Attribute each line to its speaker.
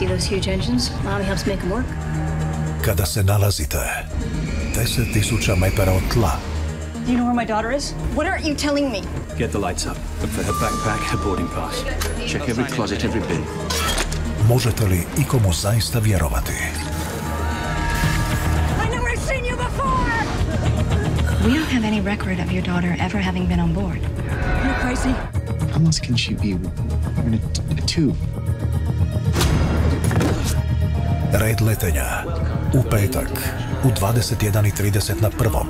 Speaker 1: See those huge engines? Mommy helps make them work.
Speaker 2: Kada se nalazite 10.000 metara od tla,
Speaker 3: Do you know where my daughter is?
Speaker 4: What aren't you telling me?
Speaker 5: Get the lights up. Look for her backpack, her boarding pass. Check every closet, every bin.
Speaker 2: možete li ikomu zaista vjerovati?
Speaker 4: I know I've seen you before!
Speaker 6: We don't have any record of your daughter ever having been on board.
Speaker 3: You're crazy.
Speaker 7: How else can she be? We're in a, a tube.
Speaker 2: Red letenja u petak u 21.30 na prvom.